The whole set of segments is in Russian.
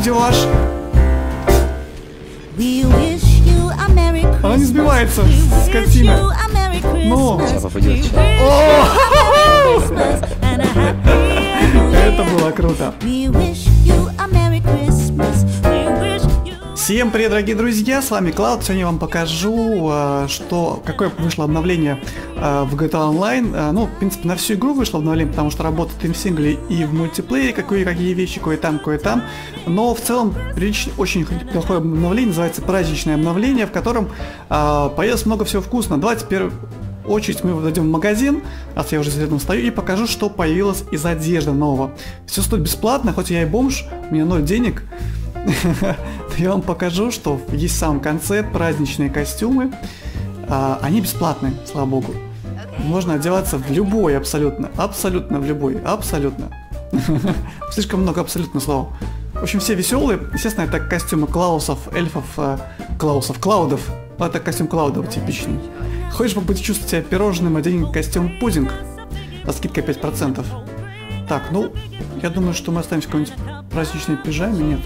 ждешь? We wish you a Merry Christmas. Она не сбивается, We wish скотина. you a Merry Ну. Christmas. Сейчас попадет. We wish you a Merry Christmas and a Happy New Это было круто. Всем привет, дорогие друзья, с вами Клауд. Сегодня я вам покажу, э, что какое вышло обновление э, в GTA Online. Э, Ну, в принципе, на всю игру вышло обновление, потому что работает и в сингле, и в мультиплеере, какие, какие вещи, кое там, кое там. Но в целом очень плохое обновление, называется праздничное обновление, в котором появилось много всего вкусного. Давайте первую очередь мы зайдем в магазин, раз я уже рядом стою, и покажу, что появилось из одежды нового. Все стоит бесплатно, хоть я и бомж, у меня ноль денег, я вам покажу, что есть в самом конце праздничные костюмы. А, они бесплатные, слава богу. Можно одеваться в любой абсолютно, абсолютно в любой, абсолютно. Слишком много абсолютно слов. В общем, все веселые. Естественно, это костюмы Клаусов, эльфов, э, Клаусов, Клаудов. Это костюм Клаудов типичный. Хочешь побыть чувствовать себя пирожным, одень костюм пудинг. Со скидкой 5%. Так, ну, я думаю, что мы останемся в какой-нибудь праздничной пижаме, нет.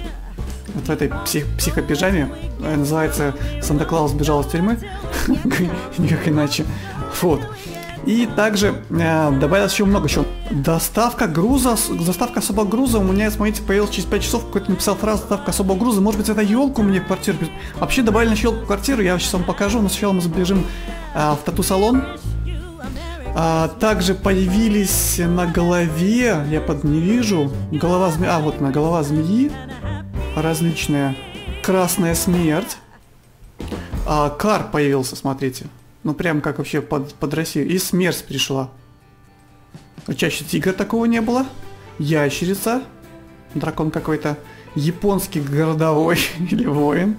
Вот в этой псих психопижаме, э, называется Санта-Клаус бежал из тюрьмы, никак иначе. Вот. И также э, добавилось еще много чего. Доставка груза, доставка особого груза у меня, смотрите, появилась через 5 часов, какой-то написал фразу доставка особого груза, может быть это елку мне в квартиру. Вообще добавили еще елку в квартиру, я сейчас вам покажу, но сначала мы забежим э, в тату-салон. А, также появились на голове, я под не вижу, голова змеи, а вот на голова змеи, различная красная смерть. А, кар появился, смотрите. Ну прям как вообще под, под Россию. И смерть пришла. Чаще тигра такого не было. Ящерица. Дракон какой-то. Японский городовой или воин.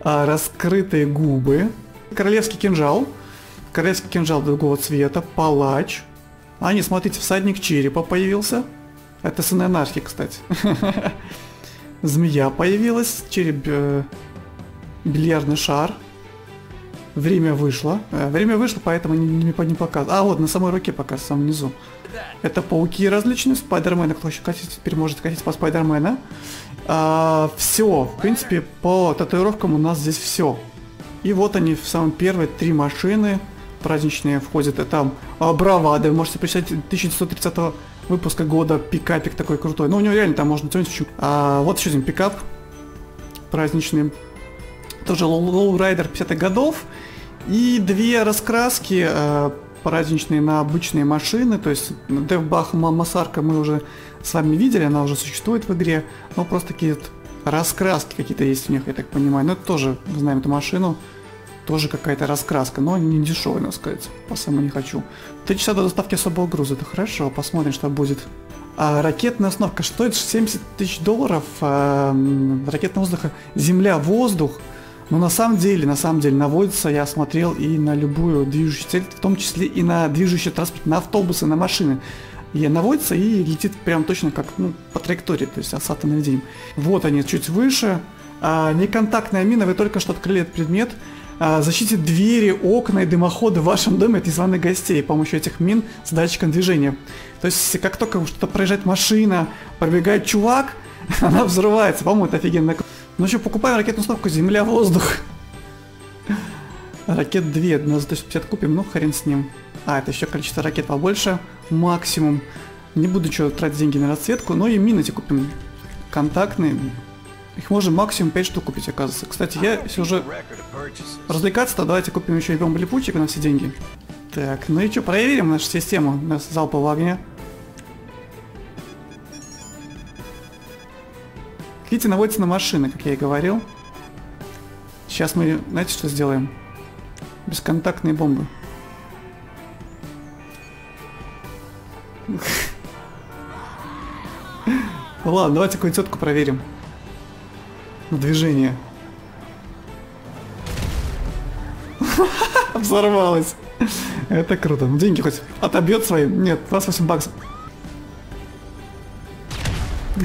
А, раскрытые губы. Королевский кинжал. Королевский кинжал другого цвета. Палач. А, не, смотрите, всадник черепа появился. Это сын анархии, кстати. Змея появилась. Череп... э, бильярдный шар. Время вышло. Э, время вышло, поэтому не, не, не показывает. А, вот на самой руке показывает, в самом низу. Это пауки различные, спайдермена, кто еще хотите, теперь может хотеть по спайдермена. все, в принципе, по татуировкам у нас здесь все. И вот они, в самом первые три машины праздничные входят. Это а, Бравада, вы можете представить 1930 выпуска года, пикапик такой крутой. Ну, у него реально там можно еще. А, вот еще один пикап праздничный. Тоже лоурайдер 50-х годов. И две раскраски э, праздничные на обычные машины. То есть Dewbauchee Massacro мы уже с вами видели, она уже существует в игре. Но просто такие вот раскраски какие-то есть у них, я так понимаю. Но это тоже, знаем эту машину. Тоже какая-то раскраска, но не дешевая, надо сказать. По самому не хочу. Три часа до доставки особого груза, это хорошо, посмотрим, что будет. А, ракетная установка стоит 70 тысяч долларов. А, ракетного воздуха Земля-воздух. Но на самом деле, на самом деле, наводится, я смотрел и на любую движущую цель, в том числе и на движущий транспорт, на автобусы, на машины. И наводится и летит прям точно как ну, по траектории, то есть осадка наведением. Вот они, чуть выше. А, неконтактная мина, вы только что открыли этот предмет. А, защитит двери, окна и дымоходы в вашем доме от незваных гостей с помощью этих мин с датчиком движения. То есть, как только что-то проезжает машина, пробегает чувак, она взрывается. По-моему, это офигенно. Ну что, покупаем ракетную установку Земля-воздух. Ракет 2, на 150 купим, ну хрен с ним. А, это еще количество ракет побольше, максимум. Не буду что тратить деньги на расцветку, но и мины эти купим контактные. Их можно максимум 5 штук купить, оказывается. Кстати, я, если уже развлекаться, то давайте купим еще и бомболипучек на все деньги. Так, ну и что, проверим нашу систему на залпового огня. Видите, наводится на машины, как я и говорил. Сейчас мы, знаете, что сделаем? Бесконтактные бомбы. Ну ладно, давайте какую-нибудь проверим. Движение. Взорвалась. Это круто. Деньги хоть отобьет свои. Нет, 28 баксов.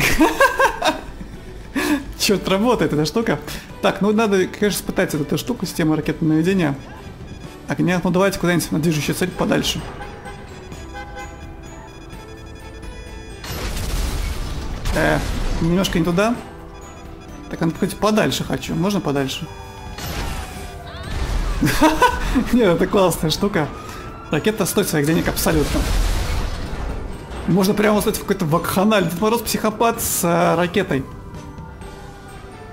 Черт, работает эта штука. Так, ну надо, конечно, испытать эту штуку, систему ракетного наведения. Огня, ну давайте куда-нибудь на движущую цель подальше. Э, немножко не туда. Так, надо хоть подальше хочу. Можно подальше? Нет, это классная штука. Ракета стоит своих денег абсолютно. Можно прямо стать в какой-то вакханаль. Дед Мороз психопат с э, ракетой.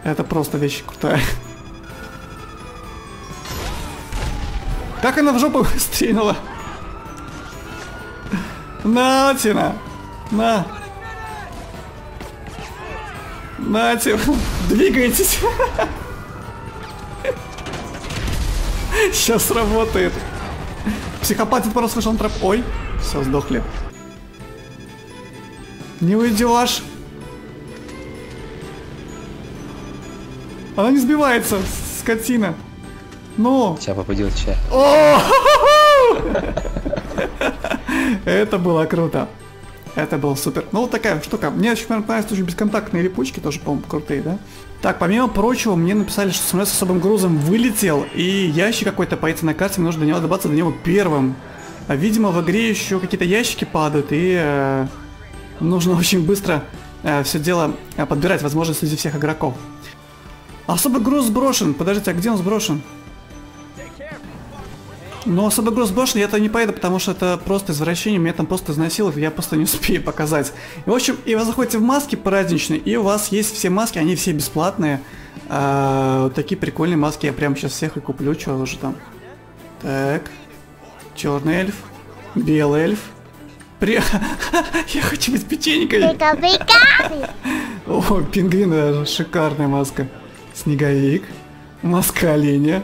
Это просто вещь крутая. Как она в жопу стреляла? На, Тина! На! Нате, двигайтесь! Сейчас сработает. Психопат Мороз слышал троп. Ой, все, сдохли. Не уйдешь. Она не сбивается, скотина. Ну. Сейчас попадет сейчас. Это было круто. Это было супер. Ну, вот такая штука. Мне очень нравятся очень бесконтактные липучки, тоже, по-моему, крутые, да? Так, помимо прочего, мне написали, что самолет с особым грузом вылетел, и ящик какой-то появится на карте, мне нужно до него добраться до него первым. А, видимо, в игре еще какие-то ящики падают, и э, нужно очень быстро э, все дело э, подбирать, возможно, среди всех игроков. Особый груз сброшен. Подождите, а где он сброшен? Но особый груз сброшен, я это не поеду, потому что это просто извращение, меня там просто изнасилуют, я просто не успею показать. И, в общем, и вы заходите в маски праздничные, и у вас есть все маски, они все бесплатные. А, вот такие прикольные маски, я прямо сейчас всех и куплю, что уже там. Так. Черный эльф. Белый эльф. При... я хочу быть печенькой. О, пингвин, шикарная маска. Снеговик. Маска оленя.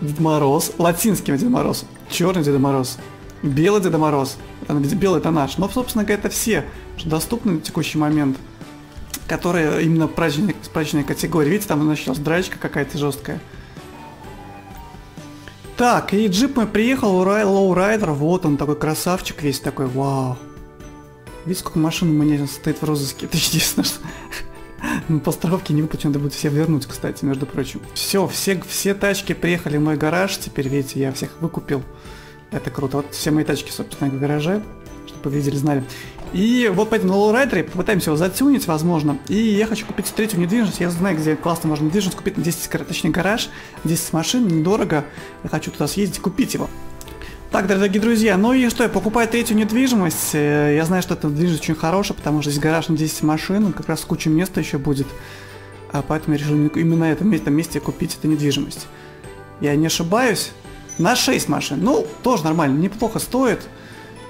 Дед Мороз. Латинский Дед Мороз. Черный Дед Мороз. Белый Дед Мороз. Белый это наш. Но, собственно говоря, это все, доступны на текущий момент. Которые именно праздничной, праздничной категории. Видите, там началась драчка какая-то жесткая. Так, и джип мой приехал, Лоурай- лоурайдер, вот он такой красавчик весь такой, вау. Видите, сколько машин у меня стоит в розыске. Это единственное, что по страховке не выплачено, надо будет все вернуть, кстати, между прочим. Все, все, все тачки приехали в мой гараж, теперь, видите, я всех выкупил. Это круто. Вот все мои тачки, собственно, в гараже, чтобы вы видели, знали. И вот поэтому на лоурайдере попытаемся его затюнить, возможно. И я хочу купить третью недвижимость. Я знаю, где классно можно недвижимость купить на 10, кра- точнее, гараж, 10 машин, недорого. Я хочу туда съездить и купить его. Так, дорогие друзья, ну и что, я покупаю третью недвижимость. Э, Я знаю, что эта недвижимость очень хорошая, потому что здесь гараж на 10 машин, как раз куча места еще будет. А поэтому я решил именно на этом месте, месте купить эту недвижимость. Я не ошибаюсь. На 6 машин. Ну, тоже нормально, неплохо стоит.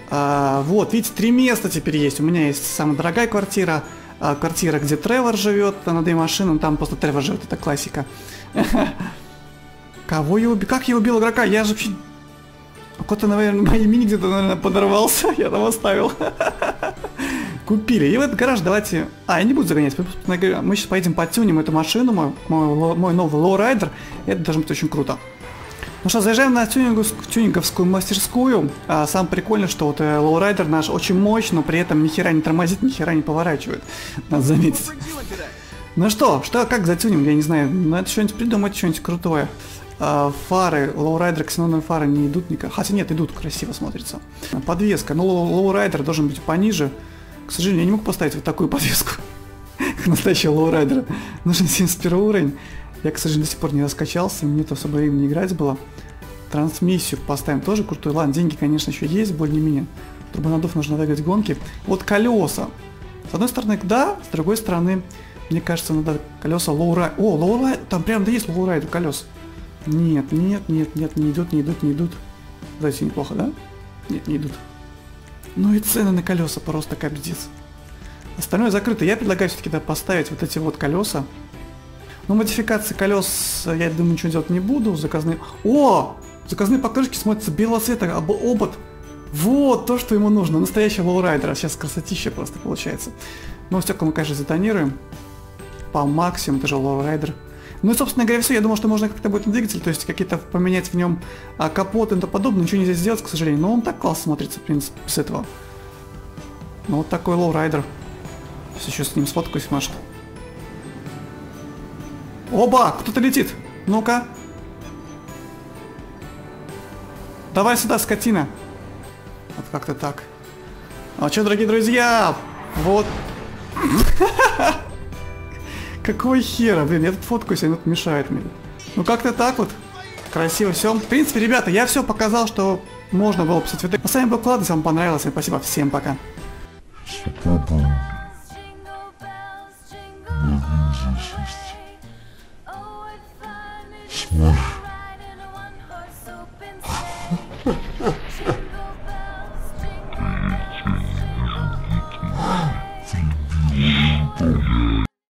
А, вот, видите, три места теперь есть. У меня есть самая дорогая квартира, а, квартира, где Тревор живет, на две машины, там просто Тревор живет, это классика. Кого я убил? Как я убил игрока? Я же вообще... Кто-то, наверное, мои мини где-то, наверное, подорвался, я там оставил. Купили. И в этот гараж давайте... А, я не буду загонять. Мы сейчас поедем подтюним эту машину, мой, мой, мой новый лоурайдер. Это должно быть очень круто. Ну что, заезжаем на тюнингу- тюнинговскую мастерскую. А, сам прикольно, что вот э, лоурайдер наш очень мощный, но при этом ни хера не тормозит, ни хера не поворачивает. Надо заметить. Ну что, что, как затюним, я не знаю. Надо что-нибудь придумать, что-нибудь крутое. А, фары, лоурайдер, ксеноновые фары не идут никак. Хотя нет, идут, красиво смотрится. Подвеска, ну лоу- лоурайдер должен быть пониже. К сожалению, я не мог поставить вот такую подвеску. Как настоящего лоурайдера. Нужен 71 уровень. Я, к сожалению, до сих пор не раскачался, мне то особо времени играть было. Трансмиссию поставим тоже крутую. Ладно, деньги, конечно, еще есть, более-менее. Турбонадув нужно выиграть гонки. Вот колеса. С одной стороны, да, с другой стороны, мне кажется, надо колеса lowride. О, lowride, там прям да есть lowride у колес. Нет, нет, нет, нет, не идут, не идут, не идут. Кстати, неплохо, да? Нет, не идут. Ну и цены на колеса просто капздец. Остальное закрыто. Я предлагаю все-таки да, поставить вот эти вот колеса. Ну, модификации колес, э, я думаю, ничего делать не буду. Заказные... О! Заказные покрышки смотрятся белого цвета, об- обод. Вот то, что ему нужно. Настоящий лоурайдер. Сейчас красотища просто получается. Ну, стекла мы, конечно, затонируем. По максимуму, это же лоурайдер. Ну и, собственно говоря, все. Я думал, что можно как-то будет двигатель, то есть какие-то поменять в нем а, капот и тому подобное. Ничего нельзя сделать, к сожалению. Но он так классно смотрится, в принципе, с этого. Ну, вот такой лоурайдер. Сейчас еще с ним сфоткаюсь, может. Оба! Кто-то летит! Ну-ка! Давай сюда, скотина! Вот как-то так. А что, дорогие друзья? Вот. Какого хера, блин, я тут фоткаюсь, они тут мешают мне. Ну как-то так вот. Красиво все. В принципе, ребята, я все показал, что можно было писать цветы. А с вами был Клад, если вам понравилось. Всем спасибо, всем пока. Jingle